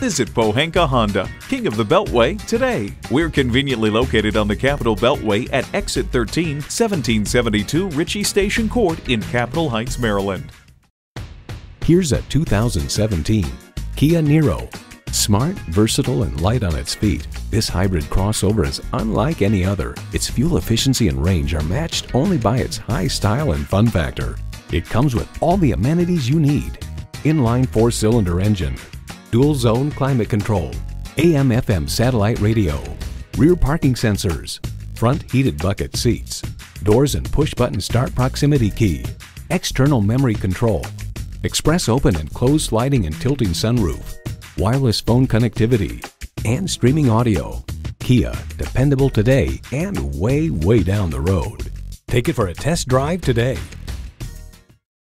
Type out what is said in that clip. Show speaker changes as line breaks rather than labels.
Visit Pohanka Honda, King of the Beltway, today. We're conveniently located on the Capitol Beltway at Exit 13, 1772 Ritchie Station Court in Capitol Heights, Maryland.
Here's a 2017 Kia Niro. Smart, versatile, and light on its feet, this hybrid crossover is unlike any other. Its fuel efficiency and range are matched only by its high style and fun factor. It comes with all the amenities you need. Inline four-cylinder engine, dual zone climate control, AM FM satellite radio, rear parking sensors, front heated bucket seats, doors and push button start proximity key, external memory control, express open and close sliding and tilting sunroof, wireless phone connectivity, and streaming audio. Kia, dependable today and way, way down the road. Take it for a test drive today.